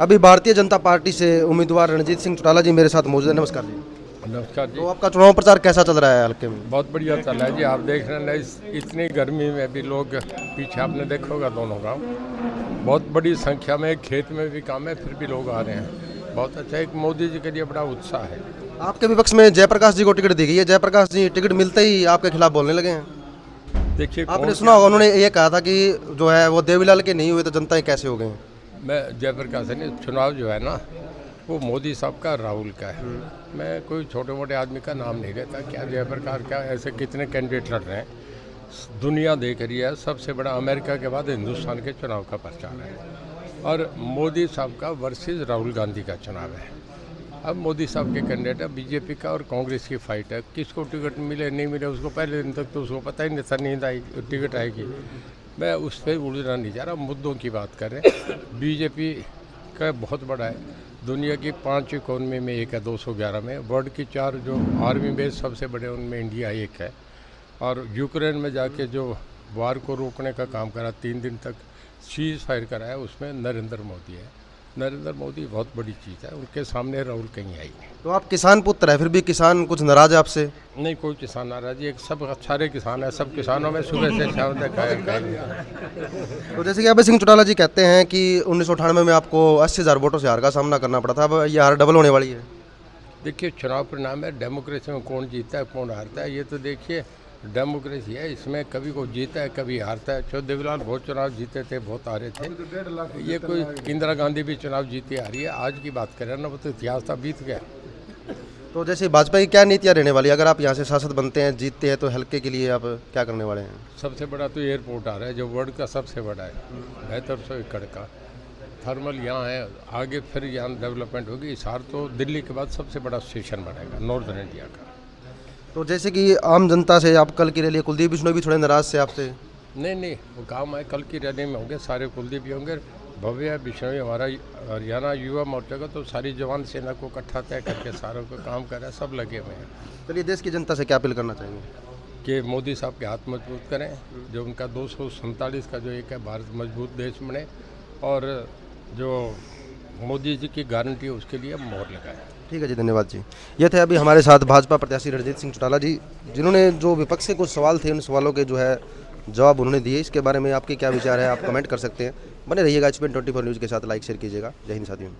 अभी भारतीय जनता पार्टी से उम्मीदवार रणजीत सिंह चौटाला जी मेरे साथ मौजूद है। नमस्कार जी। नमस्कार जी। तो आपका चुनाव प्रचार कैसा चल रहा है हल्के में? बहुत बढ़िया चल रहा है जी। आप देख रहे हैं इस इतनी गर्मी में भी लोग पीछे आपने देखा होगा दोनों गाँव। बहुत बड़ी संख्या में खेत में भी काम है फिर भी लोग आ रहे हैं। बहुत अच्छा एक मोदी जी के लिए बड़ा उत्साह है। आपके विपक्ष में जयप्रकाश जी को टिकट दी गई है। जयप्रकाश जी टिकट मिलते ही आपके खिलाफ बोलने लगे हैं। देखिए आपने सुना होगा उन्होंने ये कहा था कि जो है वो देवीलाल के नहीं हुए तो जनता ही कैसे हो गए हैं मैं जयप्रकाश ने चुनाव जो है ना वो मोदी साहब का राहुल का है। मैं कोई छोटे मोटे आदमी का नाम नहीं लेता क्या जयप्रकाश क्या ऐसे कितने कैंडिडेट लड़ रहे हैं। दुनिया देख रही है सबसे बड़ा अमेरिका के बाद हिंदुस्तान के चुनाव का प्रचार है। और मोदी साहब का वर्सेस राहुल गांधी का चुनाव है। अब मोदी साहब के कैंडिडेट है बीजेपी का और कांग्रेस की फाइट है। किसको टिकट मिले नहीं मिले उसको पहले दिन तक तो उसको पता ही नहीं था नींद आएगी टिकट आएगी। मैं उस पर उलझना नहीं जा रहा मुद्दों की बात कर रहे हैं। बीजेपी का बहुत बड़ा है। दुनिया की पाँच इकोनमी में एक है 211 में। वर्ल्ड की चार जो आर्मी बेस सबसे बड़े उनमें इंडिया एक है। और यूक्रेन में जाके जो वार को रोकने का काम करा तीन दिन तक चीज़ फायर कराया उसमें नरेंद्र मोदी है। नरेंद्र मोदी बहुत बड़ी चीज़ है उनके सामने राहुल कहीं आई नहीं। तो आप किसान पुत्र है फिर भी किसान कुछ नाराज़ है आपसे? नहीं कोई किसान नाराज़ एक सब सारे किसान है सब किसानों में सुबह से शाम तक तो जैसे कि अभय सिंह चौटाला जी कहते हैं कि उन्नीस सौ अठानवे में आपको अस्सी हज़ार वोटों से हार का सामना करना पड़ा था अब ये हार डबल होने वाली है। देखिए चुनाव परिणाम है डेमोक्रेसी में कौन जीतता है कौन हारता है ये तो देखिए डेमोक्रेसी है इसमें कभी को जीता है कभी हारता है। चौ देवीलाल बहुत चुनाव जीते थे बहुत हारे थे। ये कोई इंदिरा गांधी भी चुनाव जीती आ रही है आज की बात करें ना वो तो इतिहास था बीत गया। तो जैसे भाजपा की क्या नीतियाँ रहने वाली है? अगर आप यहाँ से सांसद बनते हैं जीतते हैं तो हल्के के लिए आप क्या करने वाले हैं? सबसे बड़ा तो एयरपोर्ट आ रहा है जो वर्ल्ड का सबसे बड़ा है बेहतर सौ एकड़ का। थर्मल यहाँ है आगे फिर यहाँ डेवलपमेंट होगी। हिसार तो दिल्ली के बाद सबसे बड़ा स्टेशन बनेगा नॉर्दर्न इंडिया का। तो जैसे कि आम जनता से आप कल की रैली कुलदीप बिश्नोई भी थोड़े नाराज़ से आपसे। नहीं नहीं वो गाँव में कल की रैली में होंगे सारे कुलदीप भी होंगे। भव्य बिश्नोई हमारा हरियाणा युवा मोर्चा का तो सारी जवान सेना को इकट्ठा तय करके सारों को काम कर रहा है सब लगे हुए हैं। चलिए देश की जनता से क्या अपील करना चाहेंगे? कि मोदी साहब के हाथ मज़बूत करें जो उनका दो सौ सैंतालीस का जो एक है भारत मज़बूत देश बने। और जो मोदी जी की गारंटी है, उसके लिए मोहर लगाया ठीक है जी, धन्यवाद जी। ये थे अभी हमारे साथ भाजपा प्रत्याशी रणजीत सिंह चौटाला जी, जिन्होंने जो विपक्ष से कुछ सवाल थे, उन सवालों के जो है जवाब उन्होंने दिए। इसके बारे में आपके क्या विचार है, आप कमेंट कर सकते हैं। बने रहिएगा एच पी ट्वेंटी न्यूज़ के साथ लाइक शेयर कीजिएगा। जय हिंद साथियों।